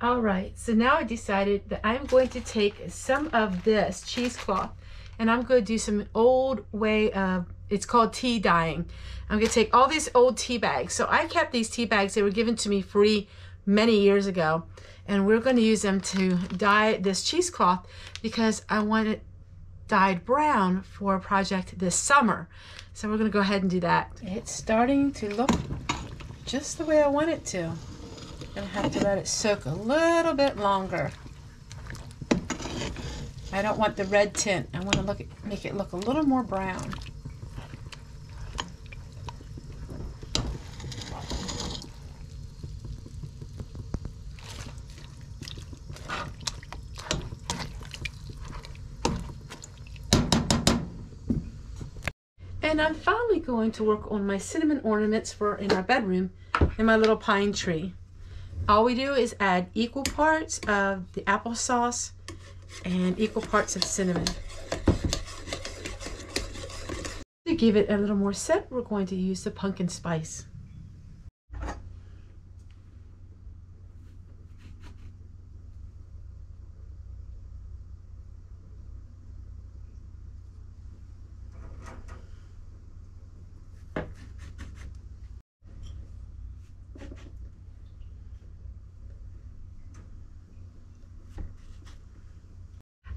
All right, so now I decided that I'm going to take some of this cheesecloth and I'm going to do some old way of, it's called tea dyeing. I'm going to take all these old tea bags. So I kept these tea bags, they were given to me free many years ago. And we're going to use them to dye this cheesecloth because I want it dyed brown for a project this summer. So we're going to go ahead and do that. It's starting to look just the way I want it to. Gonna have to let it soak a little bit longer. I don't want the red tint. I want to look at, make it look a little more brown. And I'm finally going to work on my cinnamon ornaments for in our bedroom and my little pine tree. All we do is add equal parts of the applesauce and equal parts of cinnamon. To give it a little more scent, we're going to use the pumpkin spice.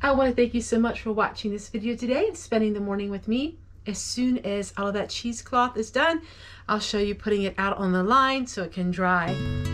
I want to thank you so much for watching this video today and spending the morning with me. As soon as all of that cheesecloth is done, I'll show you putting it out on the line so it can dry.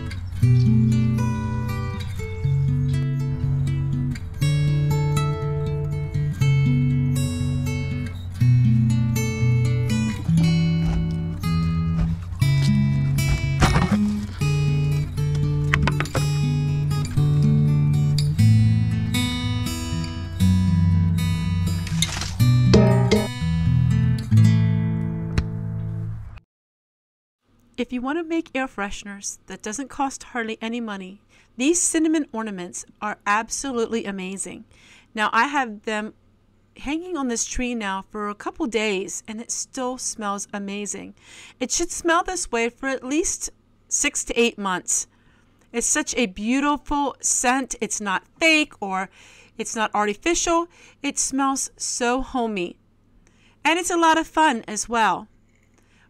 If you want to make air fresheners that doesn't cost hardly any money, these cinnamon ornaments are absolutely amazing. Now I have them hanging on this tree now for a couple days and it still smells amazing. It should smell this way for at least six to eight months. It's such a beautiful scent. It's not fake or it's not artificial. It smells so homey. And it's a lot of fun as well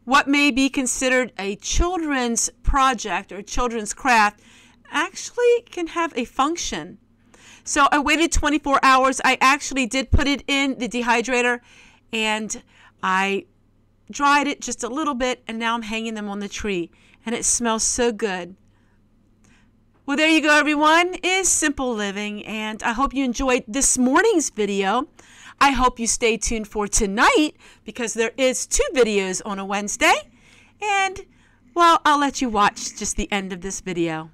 what may be considered a children's project or children's craft actually can have a function. So I waited 24 hours. I actually did put it in the dehydrator and I dried it just a little bit and now I'm hanging them on the tree and it smells so good. Well, there you go, everyone. Is simple living, and I hope you enjoyed this morning's video. I hope you stay tuned for tonight because there is two videos on a Wednesday. And, well, I'll let you watch just the end of this video.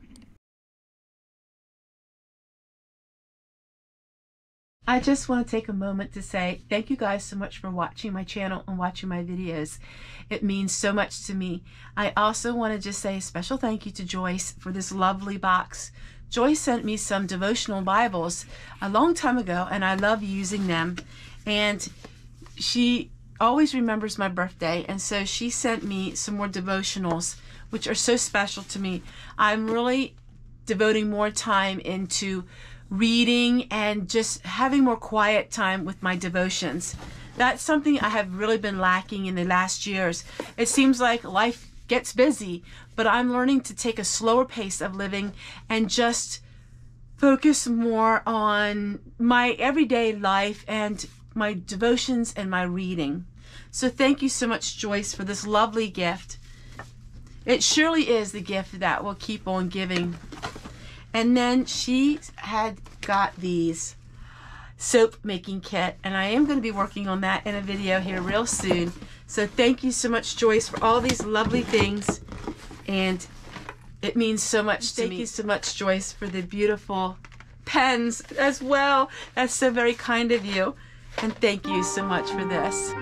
I just want to take a moment to say thank you guys so much for watching my channel and watching my videos. It means so much to me. I also want to just say a special thank you to Joyce for this lovely box. Joyce sent me some devotional Bibles a long time ago, and I love using them. And she always remembers my birthday, and so she sent me some more devotionals, which are so special to me. I'm really devoting more time into reading and just having more quiet time with my devotions. That's something I have really been lacking in the last years. It seems like life gets busy, but I'm learning to take a slower pace of living and just focus more on my everyday life and my devotions and my reading. So thank you so much, Joyce, for this lovely gift. It surely is the gift that will keep on giving. And then she had got these soap making kit and I am going to be working on that in a video here real soon. So thank you so much Joyce for all these lovely things and it means so much to me. Thank you so much Joyce for the beautiful pens as well. That's so very kind of you and thank you so much for this.